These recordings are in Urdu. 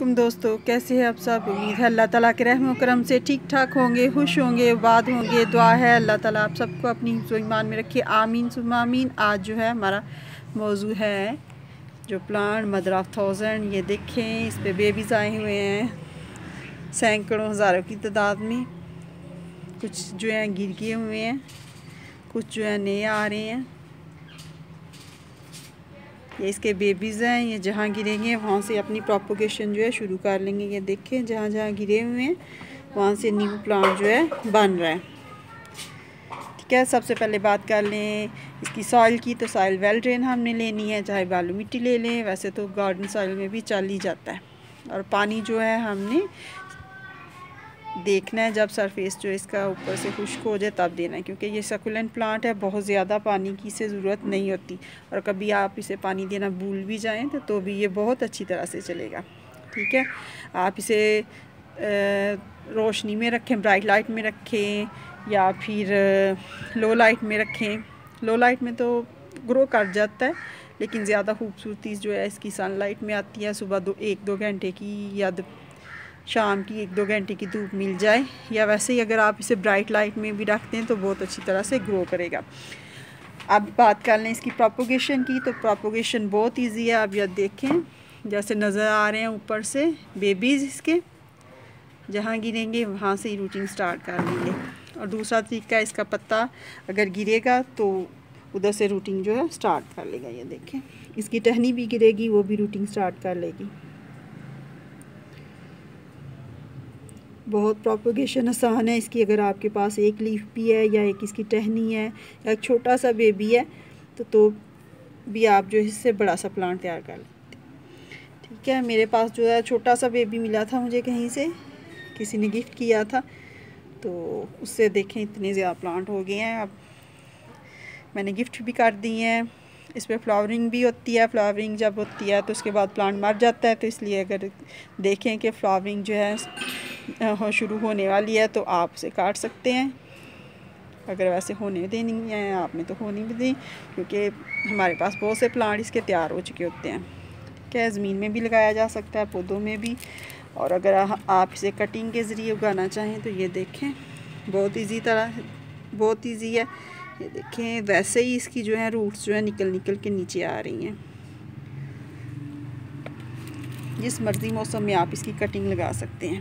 علیکم دوستو، کیسے ہیں آپ سب؟ امید ہے اللہ تعالیٰ کے رحم و کرم سے ٹھیک ٹھاک ہوں گے، خوش ہوں گے آباد ہوں گے، دعا ہے۔ اللہ تعالیٰ آپ سب کو اپنی حفظ و ایمان میں رکھے۔ آمین سم آمین۔ آج جو ہے ہمارا موضوع ہے جو پلانٹ مدر آف تھاؤزنڈ یہ دیکھیں۔ اس پہ بیبیز آئے ہوئے ہیں۔ سینکڑوں ہزاروں کی تعداد میں کچھ جو ہیں گر گئے ہوئے ہیں، کچھ جو ہے نئے آ رہے ہیں۔ یہ اس کے بیبیز ہیں، یہ جہاں گریں گے وہاں سے اپنی پروپوگیشن جو ہے شروع کر لیں گے۔ یہ دیکھیں جہاں جہاں گرے ہوئے ہیں، وہاں سے نیو پلانٹ جو ہے بن رہا ہے۔ ٹھیک ہے، سب سے پہلے بات کر لیں اس کی سائل کی۔ تو سائل ویل ڈرین ہم نے لینی ہے، چاہے بالو مٹی لے لیں، ویسے تو گارڈن سائل میں بھی چل ہی جاتا ہے۔ اور پانی جو ہے ہم نے دیکھنا ہے، جب سرفیس جو اس کا اوپر سے خشک ہو جائے تب دینا ہے، کیونکہ یہ سکولنٹ پلانٹ ہے، بہت زیادہ پانی کی سے ضرورت نہیں ہوتی۔ اور کبھی آپ اسے پانی دینا بھول بھی جائیں تو تو بھی یہ بہت اچھی طرح سے چلے گا۔ ٹھیک ہے؟ آپ اسے روشنی میں رکھیں برائٹ لائٹ میں رکھیں یا پھر لو لائٹ میں رکھیں۔ لو لائٹ میں تو گرو کر جاتا ہے، لیکن زیادہ خوبصورتی جو ہے اس کی سن لائٹ میں آتی ہے۔ صبح دو، ایک دو گھنٹے کی یا شام کی ایک دو گھنٹے کی دھوپ مل جائے، یا ویسے ہی اگر آپ اسے برائٹ لائٹ میں بھی رکھتے ہیں تو بہت اچھی طرح سے گرو کرے گا۔ اب بات کر لیں اس کی پراپوگیشن کی، تو پراپوگیشن بہت ایزی ہے، آپ یہ دیکھیں۔ جیسے نظر آ رہے ہیں اوپر سے بیبیز اس کے، جہاں گریں گے وہاں سے ہی روٹنگ سٹارٹ کر لیں گے۔ اور دوسرا طریقہ اس کا پتہ اگر گرے گا تو ادھر سے روٹنگ جو ہے سٹارٹ کر لے گا، یہ دیکھیں۔ اس کی ٹہنی بھی گرے گی، وہ بھی روٹنگ سٹارٹ کر لے گی۔ بہت پروپوگیشن آسان ہے۔ اس کی اگر آپ کے پاس ایک لیف بھی ہے یا ایک اس کی ٹہنی ہے یا ایک چھوٹا سا بیبی ہے، تو تو بھی آپ جو اس سے بڑا سا پلانٹ تیار کر لیتے ٹھیک ہے، میرے پاس جو ہے چھوٹا سا بیبی ملا تھا مجھے کہیں سے، کسی نے گفٹ کیا تھا۔ تو اس سے دیکھیں اتنے زیادہ پلانٹ ہو گئے ہیں۔ اب میں نے گفٹ بھی کر دی ہیں۔ اس پہ فلاورنگ بھی ہوتی ہے۔ فلاورنگ جب ہوتی ہے تو اس کے بعد پلانٹ مر جاتا ہے۔ تو اس لیے اگر دیکھیں کہ فلاورنگ جو ہے شروع ہونے والی ہے تو آپ اسے کاٹ سکتے ہیں۔ اگر ویسے ہونے دینی ہے آپ نے تو ہونی بھی دیں کیونکہ ہمارے پاس بہت سے پلانٹ اس کے تیار ہو چکے ہوتے ہیں۔ کیا زمین میں بھی لگایا جا سکتا ہے، پودوں میں بھی۔ اور اگر آپ اسے کٹنگ کے ذریعے اگانا چاہیں تو یہ دیکھیں، بہت ایزی طرح بہت ایزی ہے۔ یہ دیکھیں، ویسے ہی اس کی جو ہے روٹس جو ہے نکل نکل کے نیچے آ رہی ہیں۔ جس مرضی موسم میں آپ اس کی کٹنگ لگا سکتے ہیں۔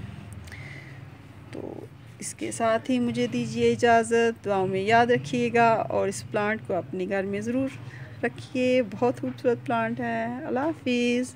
اس کے ساتھ ہی مجھے دیجیے اجازت، دعاؤں میں یاد رکھیے گا اور اس پلانٹ کو اپنے گھر میں ضرور رکھیے۔ بہت خوبصورت پلانٹ ہے۔ اللہ حافظ۔